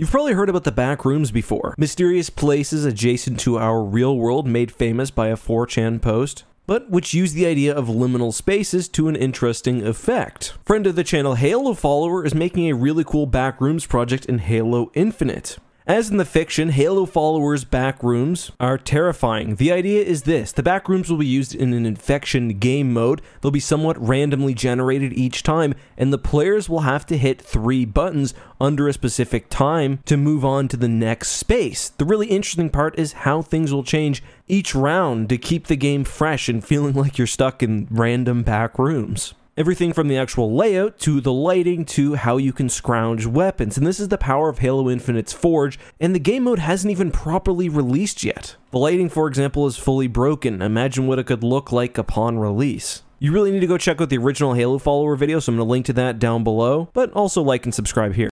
You've probably heard about the back rooms before, mysterious places adjacent to our real world made famous by a 4chan post but which use the idea of liminal spaces to an interesting effect. Friend of the channel Halo follower is making a really cool backrooms project in Halo Infinite. As in the fiction, Halo followers' backrooms are terrifying. The idea is this the backrooms will be used in an infection game mode. They'll be somewhat randomly generated each time, and the players will have to hit three buttons under a specific time to move on to the next space. The really interesting part is how things will change each round to keep the game fresh and feeling like you're stuck in random back rooms. Everything from the actual layout to the lighting to how you can scrounge weapons. And this is the power of Halo Infinite's Forge, and the game mode hasn't even properly released yet. The lighting, for example, is fully broken. Imagine what it could look like upon release. You really need to go check out the original Halo follower video, so I'm going to link to that down below, but also like and subscribe here.